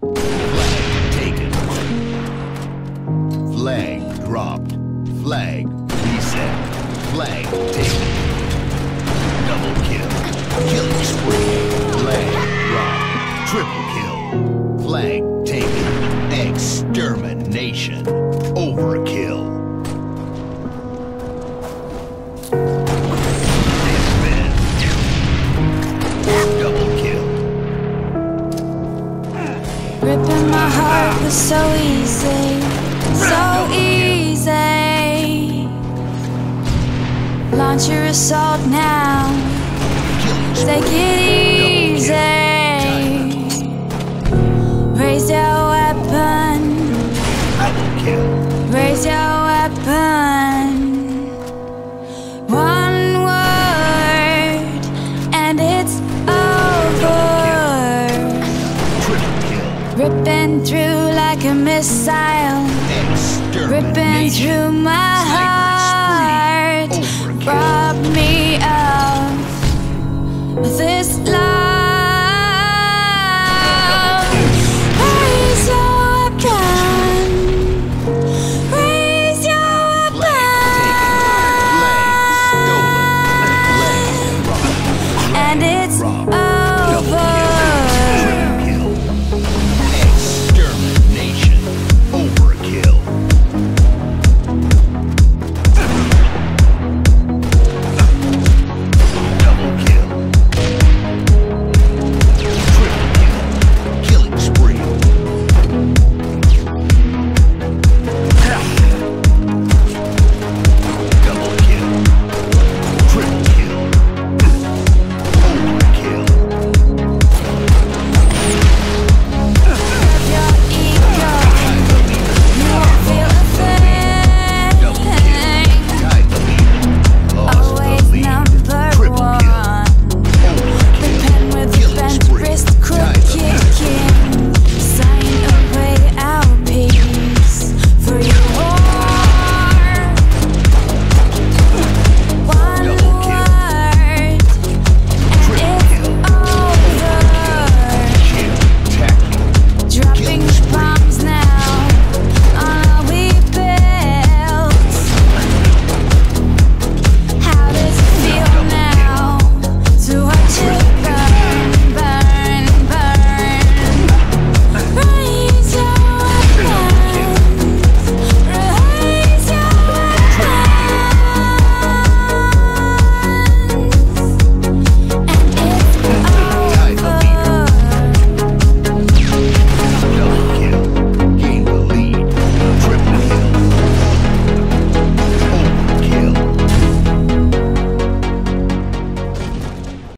Flag taken. Flag dropped. Flag reset. Flag taken. Double kill. Killing spree. Flag dropped. Triple kill. Flag taken. Extermination. Overkill. Ripping my heart was so easy, so easy. Launch your assault now, take it easy. Raise your weapon, Ripping through like a missile. Ripping through my heart